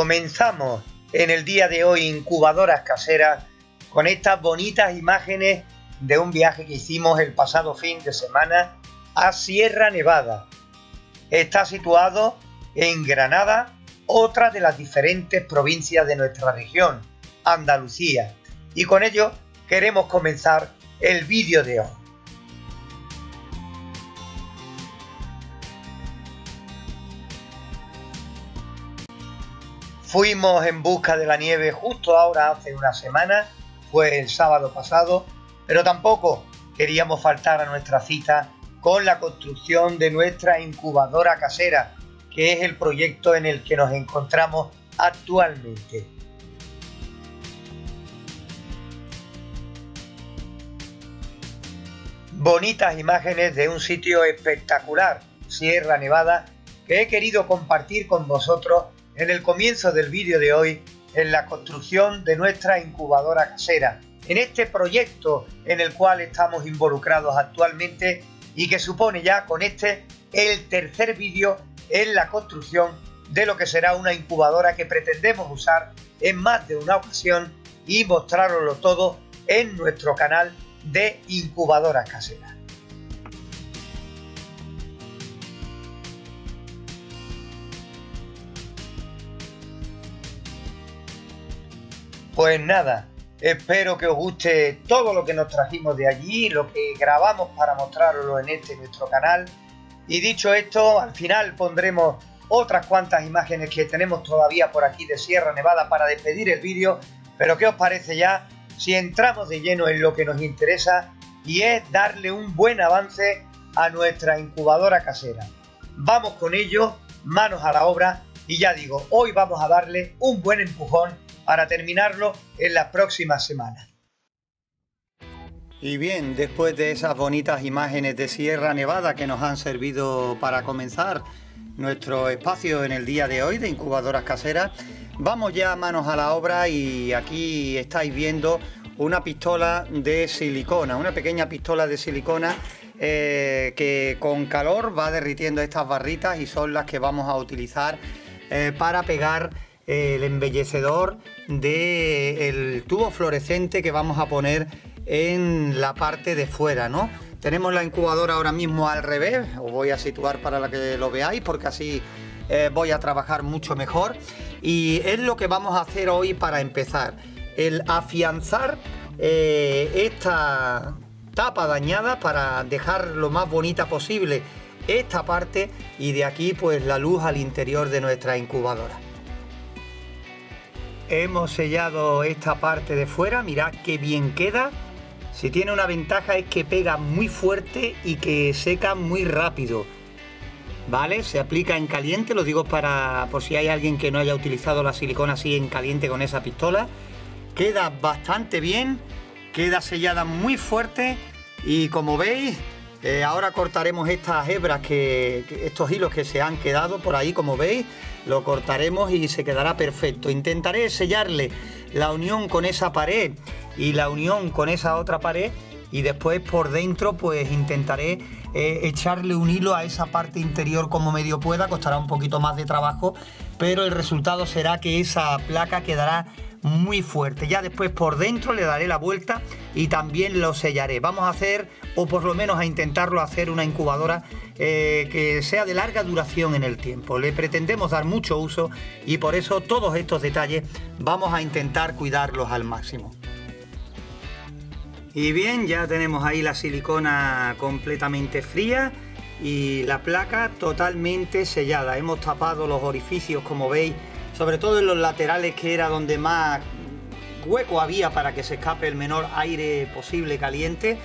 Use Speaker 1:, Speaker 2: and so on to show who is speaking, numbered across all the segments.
Speaker 1: Comenzamos en el día de hoy incubadoras caseras con estas bonitas imágenes de un viaje que hicimos el pasado fin de semana a Sierra Nevada. Está situado en Granada, otra de las diferentes provincias de nuestra región, Andalucía. Y con ello queremos comenzar el vídeo de hoy. Fuimos en busca de la nieve justo ahora hace una semana, fue el sábado pasado, pero tampoco queríamos faltar a nuestra cita con la construcción de nuestra incubadora casera, que es el proyecto en el que nos encontramos actualmente. Bonitas imágenes de un sitio espectacular, Sierra Nevada, que he querido compartir con vosotros en el comienzo del vídeo de hoy en la construcción de nuestra incubadora casera, en este proyecto en el cual estamos involucrados actualmente y que supone ya con este el tercer vídeo en la construcción de lo que será una incubadora que pretendemos usar en más de una ocasión y mostraroslo todo en nuestro canal de incubadora casera. Pues nada, espero que os guste todo lo que nos trajimos de allí, lo que grabamos para mostraroslo en este nuestro canal. Y dicho esto, al final pondremos otras cuantas imágenes que tenemos todavía por aquí de Sierra Nevada para despedir el vídeo. Pero ¿qué os parece ya si entramos de lleno en lo que nos interesa y es darle un buen avance a nuestra incubadora casera? Vamos con ello, manos a la obra y ya digo, hoy vamos a darle un buen empujón para terminarlo en las próximas semanas.
Speaker 2: Y bien, después de esas bonitas imágenes de Sierra Nevada que nos han servido para comenzar nuestro espacio en el día de hoy de incubadoras caseras, vamos ya manos a la obra y aquí estáis viendo una pistola de silicona, una pequeña pistola de silicona eh, que con calor va derritiendo estas barritas y son las que vamos a utilizar eh, para pegar el embellecedor del tubo fluorescente que vamos a poner en la parte de fuera, ¿no? Tenemos la incubadora ahora mismo al revés, os voy a situar para que lo veáis porque así eh, voy a trabajar mucho mejor. Y es lo que vamos a hacer hoy para empezar, el afianzar eh, esta tapa dañada para dejar lo más bonita posible esta parte y de aquí pues la luz al interior de nuestra incubadora. Hemos sellado esta parte de fuera, mirad qué bien queda. Si tiene una ventaja es que pega muy fuerte y que seca muy rápido. ¿Vale? Se aplica en caliente, lo digo para por si hay alguien que no haya utilizado la silicona así en caliente con esa pistola. Queda bastante bien, queda sellada muy fuerte y como veis, eh, ahora cortaremos estas hebras, que, estos hilos que se han quedado por ahí, como veis, lo cortaremos y se quedará perfecto. Intentaré sellarle la unión con esa pared y la unión con esa otra pared y después por dentro pues intentaré eh, echarle un hilo a esa parte interior como medio pueda, costará un poquito más de trabajo, pero el resultado será que esa placa quedará muy fuerte. Ya después por dentro le daré la vuelta y también lo sellaré. Vamos a hacer, o por lo menos a intentarlo hacer, una incubadora eh, que sea de larga duración en el tiempo. Le pretendemos dar mucho uso y por eso todos estos detalles vamos a intentar cuidarlos al máximo. Y bien, ya tenemos ahí la silicona completamente fría y la placa totalmente sellada. Hemos tapado los orificios, como veis, sobre todo en los laterales que era donde más hueco había para que se escape el menor aire posible caliente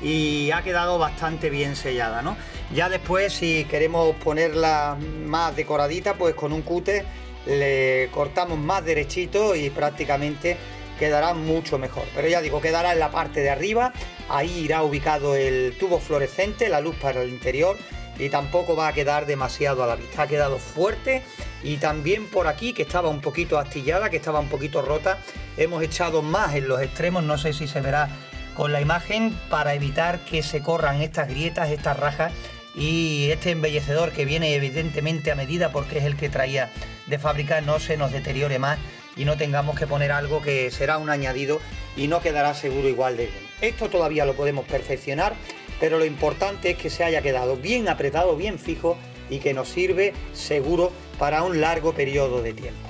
Speaker 2: y ha quedado bastante bien sellada, ¿no? Ya después si queremos ponerla más decoradita, pues con un cúter le cortamos más derechito y prácticamente quedará mucho mejor. Pero ya digo, quedará en la parte de arriba, ahí irá ubicado el tubo fluorescente, la luz para el interior y tampoco va a quedar demasiado a la vista. Ha quedado fuerte y también por aquí que estaba un poquito astillada, que estaba un poquito rota, hemos echado más en los extremos, no sé si se verá con la imagen, para evitar que se corran estas grietas, estas rajas y este embellecedor que viene evidentemente a medida porque es el que traía de fábrica no se nos deteriore más y no tengamos que poner algo que será un añadido y no quedará seguro igual de bien. Esto todavía lo podemos perfeccionar, pero lo importante es que se haya quedado bien apretado, bien fijo y que nos sirve seguro para un largo periodo de tiempo.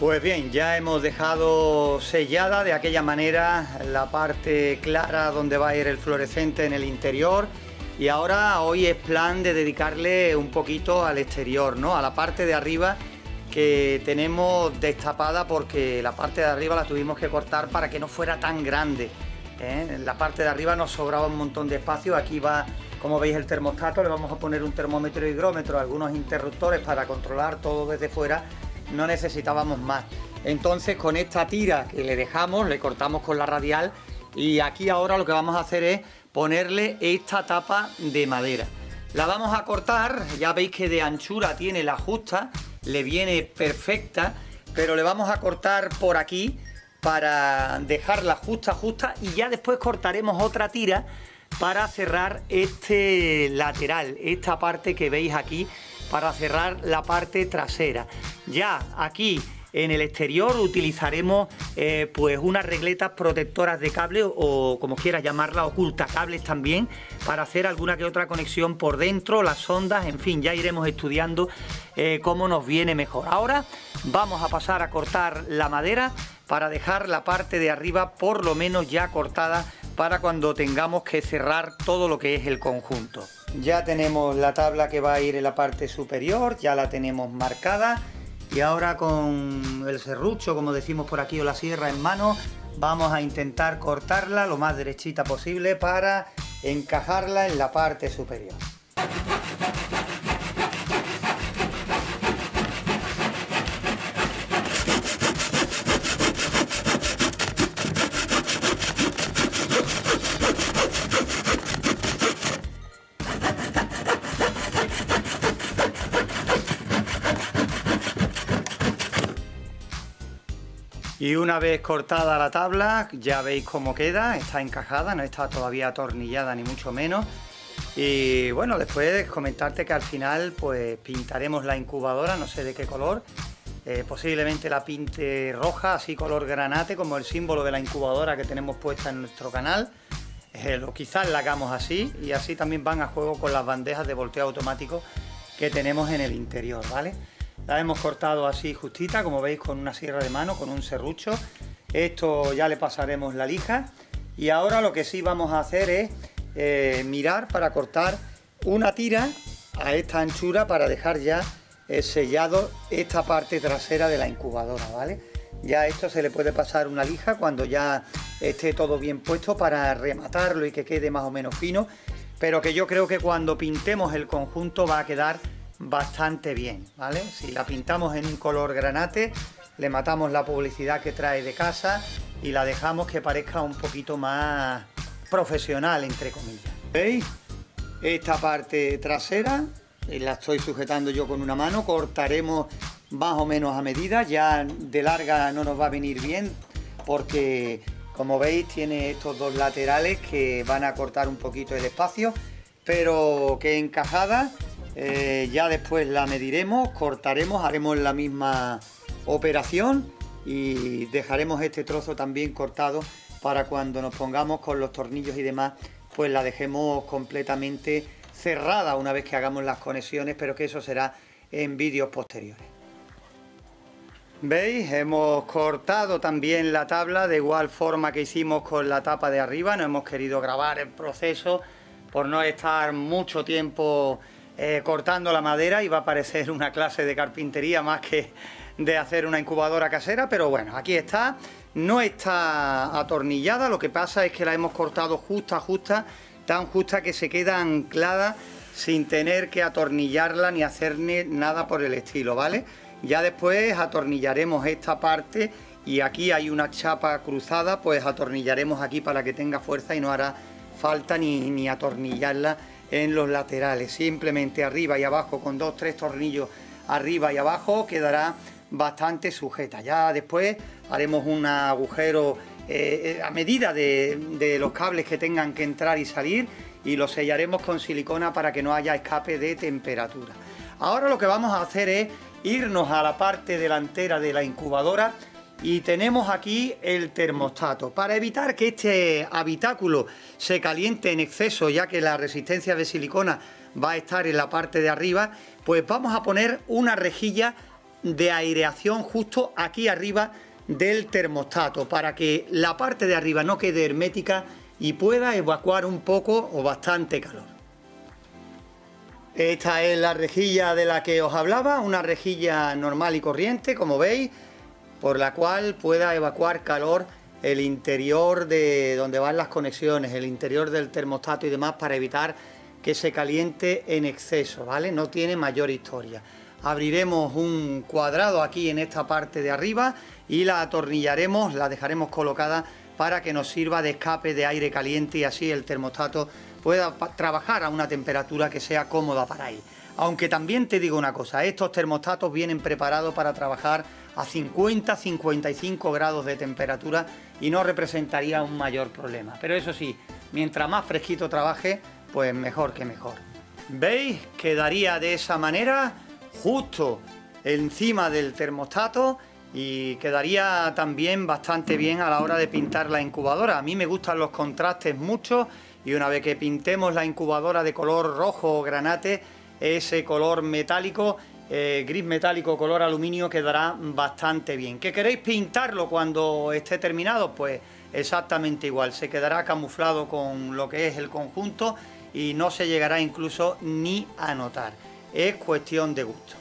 Speaker 2: Pues bien, ya hemos dejado sellada de aquella manera la parte clara donde va a ir el fluorescente en el interior y ahora hoy es plan de dedicarle un poquito al exterior, ¿no? A la parte de arriba que tenemos destapada porque la parte de arriba la tuvimos que cortar para que no fuera tan grande. ¿eh? En la parte de arriba nos sobraba un montón de espacio, aquí va, como veis, el termostato, le vamos a poner un termómetro higrómetro, algunos interruptores para controlar todo desde fuera no necesitábamos más. Entonces con esta tira que le dejamos, le cortamos con la radial y aquí ahora lo que vamos a hacer es ponerle esta tapa de madera. La vamos a cortar, ya veis que de anchura tiene la justa, le viene perfecta, pero le vamos a cortar por aquí para dejarla justa, justa y ya después cortaremos otra tira para cerrar este lateral, esta parte que veis aquí para cerrar la parte trasera. Ya aquí en el exterior utilizaremos eh, pues unas regletas protectoras de cable o como quieras llamarla, oculta cables también para hacer alguna que otra conexión por dentro, las ondas, en fin, ya iremos estudiando eh, cómo nos viene mejor. Ahora vamos a pasar a cortar la madera para dejar la parte de arriba por lo menos ya cortada para cuando tengamos que cerrar todo lo que es el conjunto. Ya tenemos la tabla que va a ir en la parte superior, ya la tenemos marcada y ahora con el serrucho, como decimos por aquí, o la sierra en mano, vamos a intentar cortarla lo más derechita posible para encajarla en la parte superior. Y una vez cortada la tabla, ya veis cómo queda, está encajada, no está todavía atornillada ni mucho menos. Y bueno, después comentarte que al final pues pintaremos la incubadora, no sé de qué color, eh, posiblemente la pinte roja, así color granate, como el símbolo de la incubadora que tenemos puesta en nuestro canal. Eh, quizás la hagamos así y así también van a juego con las bandejas de volteo automático que tenemos en el interior, ¿vale? La hemos cortado así justita, como veis, con una sierra de mano, con un serrucho. Esto ya le pasaremos la lija. Y ahora lo que sí vamos a hacer es eh, mirar para cortar una tira a esta anchura para dejar ya eh, sellado esta parte trasera de la incubadora, ¿vale? Ya esto se le puede pasar una lija cuando ya esté todo bien puesto para rematarlo y que quede más o menos fino, pero que yo creo que cuando pintemos el conjunto va a quedar bastante bien, ¿vale? Si la pintamos en un color granate, le matamos la publicidad que trae de casa y la dejamos que parezca un poquito más profesional, entre comillas. ¿Veis? Esta parte trasera eh, la estoy sujetando yo con una mano, cortaremos más o menos a medida, ya de larga no nos va a venir bien porque como veis tiene estos dos laterales que van a cortar un poquito el espacio, pero que encajada eh, ya después la mediremos, cortaremos, haremos la misma operación y dejaremos este trozo también cortado para cuando nos pongamos con los tornillos y demás, pues la dejemos completamente cerrada una vez que hagamos las conexiones, pero que eso será en vídeos posteriores. ¿Veis? Hemos cortado también la tabla de igual forma que hicimos con la tapa de arriba, no hemos querido grabar el proceso por no estar mucho tiempo eh, cortando la madera y va a parecer una clase de carpintería más que de hacer una incubadora casera, pero bueno, aquí está, no está atornillada, lo que pasa es que la hemos cortado justa, justa, tan justa que se queda anclada sin tener que atornillarla ni hacer nada por el estilo, ¿vale? Ya después atornillaremos esta parte y aquí hay una chapa cruzada, pues atornillaremos aquí para que tenga fuerza y no hará falta ni, ni atornillarla en los laterales, simplemente arriba y abajo con dos, tres tornillos arriba y abajo quedará bastante sujeta. Ya después haremos un agujero eh, a medida de, los cables que tengan que entrar y salir y lo sellaremos con silicona para que no haya escape de temperatura. Ahora lo que vamos a hacer es irnos a la parte delantera de la incubadora y tenemos aquí el termostato. Para evitar que este habitáculo se caliente en exceso, ya que la resistencia de silicona va a estar en la parte de arriba, pues vamos a poner una rejilla de aireación justo aquí arriba del termostato para que la parte de arriba no quede hermética y pueda evacuar un poco o bastante calor. Esta es la rejilla de la que os hablaba, una rejilla normal y corriente, como veis, por la cual pueda evacuar calor el interior de donde van las conexiones, el interior del termostato y demás para evitar que se caliente en exceso, ¿vale? No tiene mayor historia. Abriremos un cuadrado aquí en esta parte de arriba y la atornillaremos, la dejaremos colocada para que nos sirva de escape de aire caliente y así el termostato pueda trabajar a una temperatura que sea cómoda para él. Aunque también te digo una cosa, estos termostatos vienen preparados para trabajar a 50-55 grados de temperatura y no representaría un mayor problema. Pero eso sí, mientras más fresquito trabaje, pues mejor que mejor. ¿Veis? Quedaría de esa manera, justo encima del termostato y quedaría también bastante bien a la hora de pintar la incubadora. A mí me gustan los contrastes mucho y una vez que pintemos la incubadora de color rojo o granate, ese color metálico, eh, gris metálico, color aluminio, quedará bastante bien. ¿Que queréis pintarlo cuando esté terminado? Pues exactamente igual, se quedará camuflado con lo que es el conjunto y no se llegará incluso ni a notar. Es cuestión de gusto.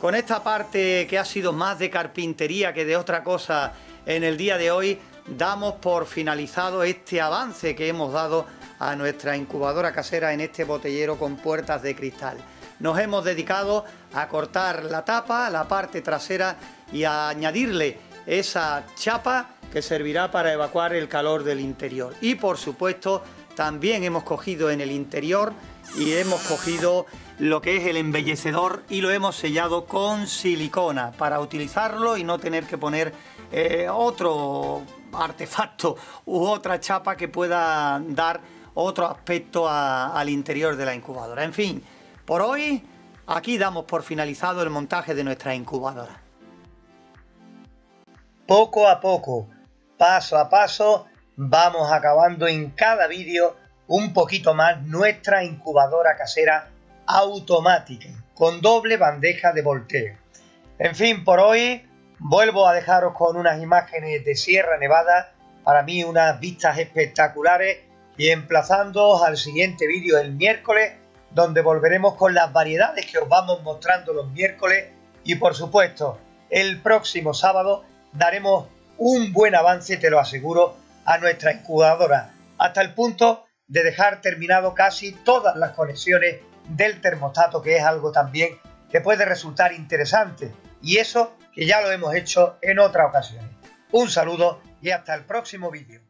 Speaker 2: Con esta parte que ha sido más de carpintería que de otra cosa en el día de hoy, damos por finalizado este avance que hemos dado a nuestra incubadora casera en este botellero con puertas de cristal. Nos hemos dedicado a cortar la tapa, la parte trasera y a añadirle esa chapa que servirá para evacuar el calor del interior. Y por supuesto también hemos cogido en el interior y hemos cogido lo que es el embellecedor y lo hemos sellado con silicona para utilizarlo y no tener que poner eh, otro artefacto u otra chapa que pueda dar otro aspecto al interior de la incubadora. En fin, por hoy aquí damos por finalizado el montaje de nuestra incubadora.
Speaker 1: Poco a poco, paso a paso, vamos acabando en cada vídeo un poquito más nuestra incubadora casera automática con doble bandeja de volteo. En fin, por hoy vuelvo a dejaros con unas imágenes de Sierra Nevada, para mí unas vistas espectaculares y emplazándoos al siguiente vídeo el miércoles donde volveremos con las variedades que os vamos mostrando los miércoles y por supuesto el próximo sábado daremos un buen avance, te lo aseguro, a nuestra incubadora, hasta el punto de dejar terminado casi todas las conexiones del termostato, que es algo también que puede resultar interesante. Y eso que ya lo hemos hecho en otra ocasión. Un saludo y hasta el próximo vídeo.